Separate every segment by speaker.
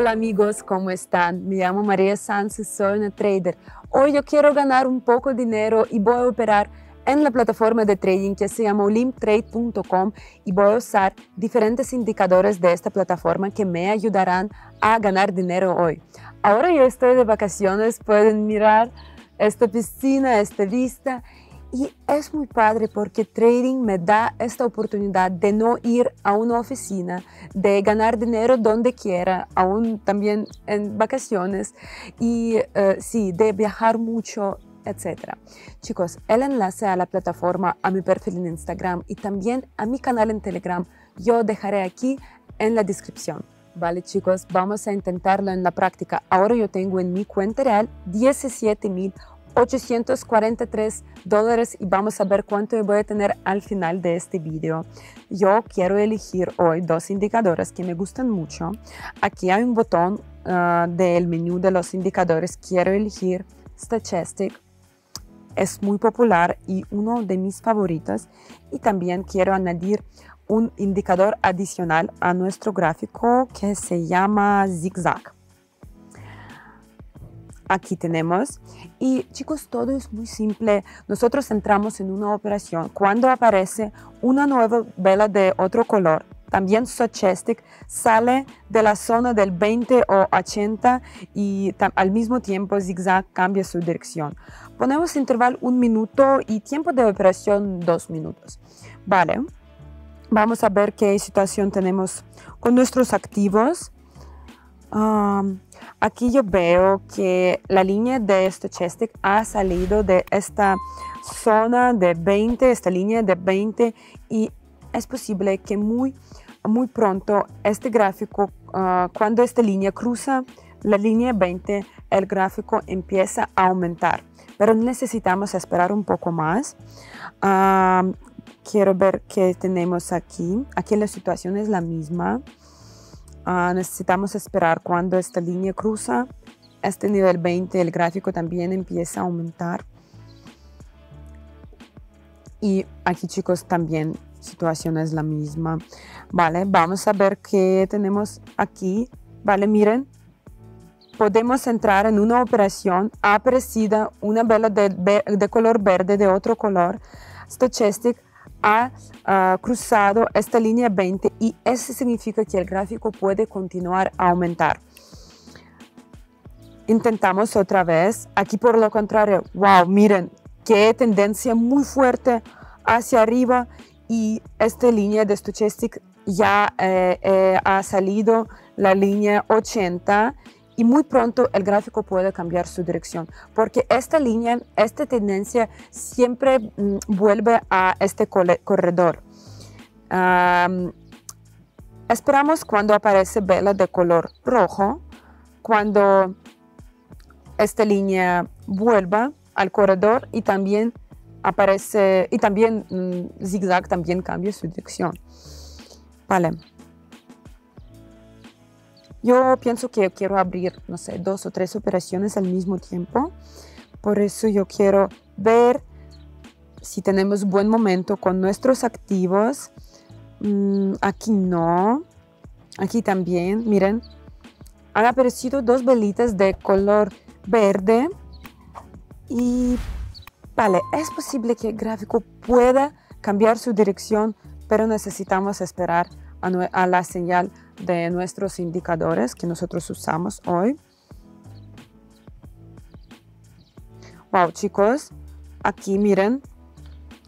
Speaker 1: Hola amigos, ¿cómo están? Me llamo María Sánchez, soy una trader. Hoy yo quiero ganar un poco de dinero y voy a operar en la plataforma de trading que se llama olimtrade.com y voy a usar diferentes indicadores de esta plataforma que me ayudarán a ganar dinero hoy. Ahora yo estoy de vacaciones, pueden mirar esta piscina, esta vista y es muy padre porque trading me da esta oportunidad de no ir a una oficina, de ganar dinero donde quiera, aún también en vacaciones y uh, sí, de viajar mucho, etc. Chicos, el enlace a la plataforma, a mi perfil en Instagram y también a mi canal en Telegram, yo dejaré aquí en la descripción. Vale chicos, vamos a intentarlo en la práctica. Ahora yo tengo en mi cuenta real 17 mil 843 dólares y vamos a ver cuánto voy a tener al final de este video. Yo quiero elegir hoy dos indicadores que me gustan mucho. Aquí hay un botón uh, del menú de los indicadores. Quiero elegir Stochastic. Es muy popular y uno de mis favoritos. Y también quiero añadir un indicador adicional a nuestro gráfico que se llama Zigzag aquí tenemos. Y chicos, todo es muy simple. Nosotros entramos en una operación. Cuando aparece una nueva vela de otro color, también Stochastic sale de la zona del 20 o 80 y al mismo tiempo zigzag cambia su dirección. Ponemos intervalo un minuto y tiempo de operación dos minutos. Vale, vamos a ver qué situación tenemos con nuestros activos. Um, Aquí yo veo que la línea de Stochastic ha salido de esta zona de 20, esta línea de 20 y es posible que muy, muy pronto este gráfico, uh, cuando esta línea cruza la línea 20, el gráfico empieza a aumentar. Pero necesitamos esperar un poco más. Uh, quiero ver qué tenemos aquí. Aquí la situación es la misma. Uh, necesitamos esperar cuando esta línea cruza este nivel 20, el gráfico también empieza a aumentar. Y aquí chicos también situación es la misma. Vale, vamos a ver qué tenemos aquí. Vale, miren, podemos entrar en una operación, ha una vela de, de color verde de otro color, stochastic, ha uh, cruzado esta línea 20 y eso significa que el gráfico puede continuar a aumentar. Intentamos otra vez. Aquí por lo contrario, wow, miren, qué tendencia muy fuerte hacia arriba y esta línea de Stochastic ya eh, eh, ha salido la línea 80 y muy pronto el gráfico puede cambiar su dirección, porque esta línea, esta tendencia siempre mm, vuelve a este corredor. esperamos cuando aparece vela de color rojo, cuando esta línea vuelva al corredor y también aparece, y también mm, zigzag también cambia su dirección. Vale. Yo pienso que quiero abrir, no sé, dos o tres operaciones al mismo tiempo. Por eso yo quiero ver si tenemos buen momento con nuestros activos. Mm, aquí no. Aquí también, miren. Han aparecido dos velitas de color verde. Y vale, es posible que el gráfico pueda cambiar su dirección, pero necesitamos esperar a, la señal de nuestros indicadores que nosotros usamos hoy. Wow, chicos, aquí miren,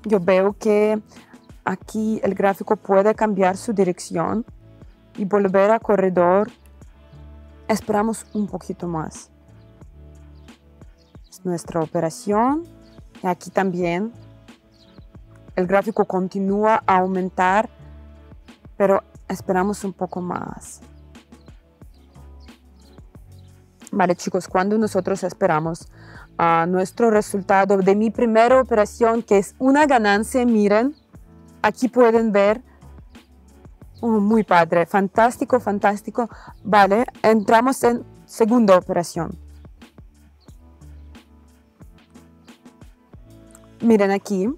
Speaker 1: yo veo que aquí el gráfico puede cambiar su dirección y volver a corredor. Esperamos un poquito más. Es nuestra operación. Y aquí también el gráfico continúa a aumentar pero esperamos un poco más. Vale chicos, cuando nosotros esperamos a nuestro resultado de mi primera operación, que es una ganancia, miren, aquí pueden ver, oh, muy padre, fantástico, fantástico. Vale, entramos en segunda operación. Miren aquí,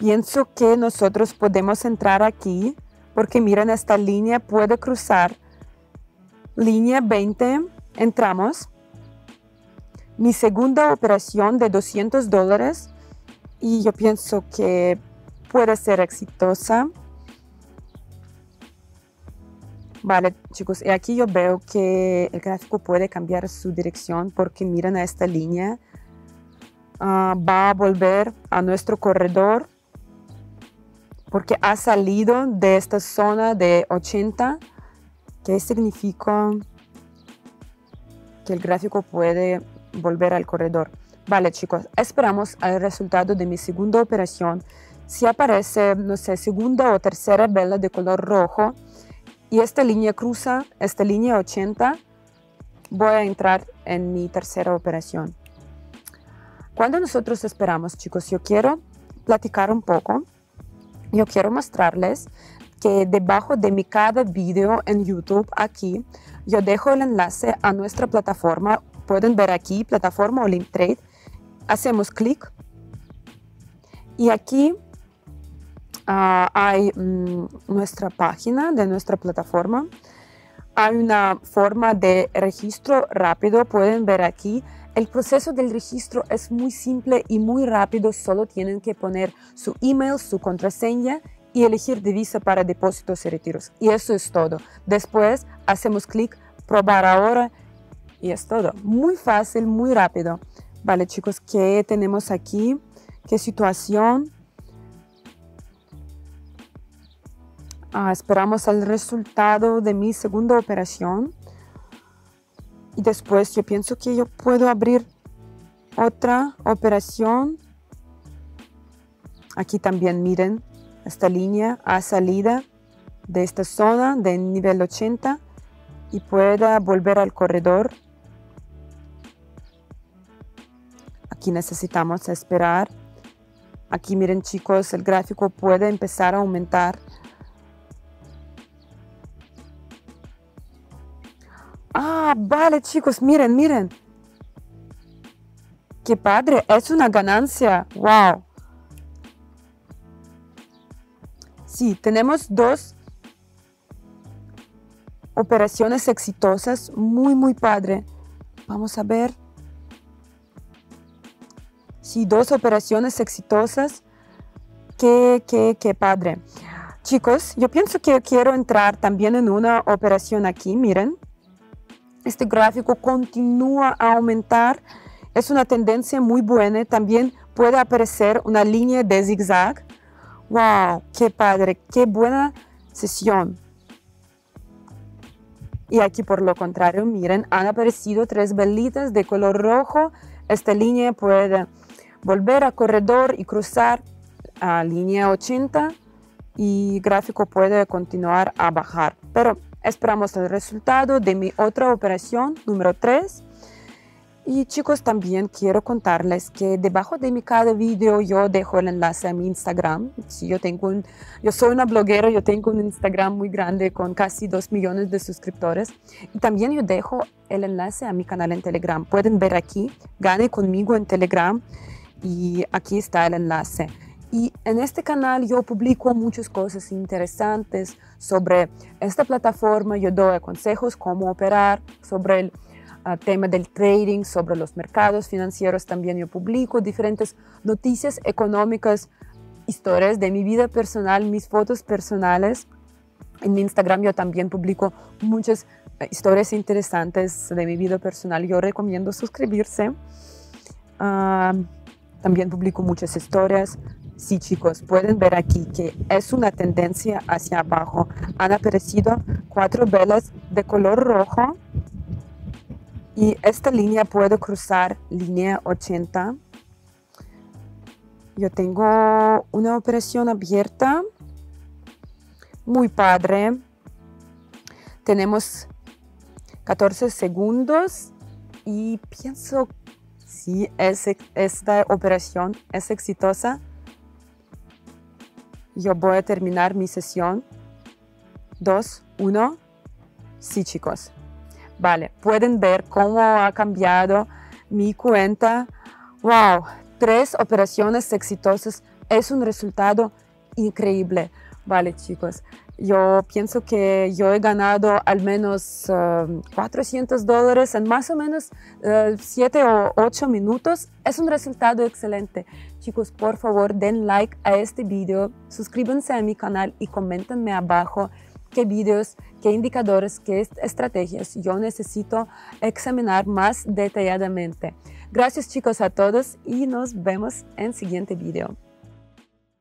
Speaker 1: Pienso que nosotros podemos entrar aquí porque miren esta línea puede cruzar línea 20, entramos. Mi segunda operación de 200 dólares y yo pienso que puede ser exitosa. Vale, chicos, aquí yo veo que el gráfico puede cambiar su dirección porque miren a esta línea. Ah, va a volver a nuestro corredor porque ha salido de esta zona de 80, que significa que el gráfico puede volver al corredor. Vale, chicos, esperamos el resultado de mi segunda operación. Si aparece, no sé, segunda o tercera vela de color rojo y esta línea cruza, esta línea 80, voy a entrar en mi tercera operación. Cuando nosotros esperamos, chicos, yo quiero platicar un poco yo quiero mostrarles que debajo de mi cada video en YouTube aquí, yo dejo el enlace a nuestra plataforma. Pueden ver aquí, plataforma Olymp Trade. Hacemos clic y aquí uh, hay mm, nuestra página de nuestra plataforma. Hay una forma de registro rápido. Pueden ver aquí el proceso del registro es muy simple y muy rápido, solo tienen que poner su email, su contraseña y elegir divisa para depósitos y retiros. Y eso es todo. Después hacemos clic, probar ahora y es todo. Muy fácil, muy rápido. Vale chicos, ¿qué tenemos aquí? ¿Qué situación? Ah, esperamos el resultado de mi segunda operación. Y después yo pienso que yo puedo abrir otra operación. Aquí también miren esta línea a salida de esta zona de nivel 80 y pueda volver al corredor. Aquí necesitamos esperar. Aquí miren chicos, el gráfico puede empezar a aumentar chicos, miren, miren. Qué padre, es una ganancia. Wow. Sí, tenemos dos operaciones exitosas. Muy, muy padre. Vamos a ver. Sí, dos operaciones exitosas. Qué, qué, qué padre. Chicos, yo pienso que quiero entrar también en una operación aquí. Miren. Este gráfico continúa a aumentar. Es una tendencia muy buena. También puede aparecer una línea de zigzag. ¡Wow! ¡Qué padre! ¡Qué buena sesión! Y aquí por lo contrario, miren, han aparecido tres velitas de color rojo. Esta línea puede volver a corredor y cruzar a línea 80 y gráfico puede continuar a bajar. Pero Esperamos el resultado de mi otra operación número 3. Y chicos, también quiero contarles que debajo de mi cada video yo dejo el enlace a mi Instagram. Si yo, tengo un, yo soy una bloguera, yo tengo un Instagram muy grande con casi 2 millones de suscriptores. Y también yo dejo el enlace a mi canal en Telegram. Pueden ver aquí, gane conmigo en Telegram y aquí está el enlace. Y en este canal yo publico muchas cosas interesantes sobre esta plataforma. Yo doy consejos cómo operar, sobre el ah, tema del trading, sobre los mercados financieros. También yo publico diferentes noticias económicas, historias de mi vida personal, mis fotos personales. En mi Instagram yo también publico muchas eh, historias interesantes de mi vida personal. Yo recomiendo suscribirse. Ah, también publico muchas historias Sí, chicos, pueden ver aquí que es una tendencia hacia abajo. Han aparecido cuatro velas de color rojo y esta línea puede cruzar línea 80. Yo tengo una operación abierta, muy padre. Tenemos 14 segundos y pienso si esta operación es exitosa yo voy a terminar mi sesión. Dos, uno. Sí, chicos. Vale, pueden ver cómo ha cambiado mi cuenta. ¡Wow! Tres operaciones exitosas es un resultado increíble. Vale, chicos. Yo pienso que yo he ganado al menos 400 dólares en más o menos 7 o 8 minutos. Es un resultado excelente. Chicos, por favor, den like a este video, suscríbanse a mi canal y coméntenme abajo qué videos, qué indicadores, qué estrategias yo necesito examinar más detalladamente. Gracias chicos a todos y nos vemos en siguiente video.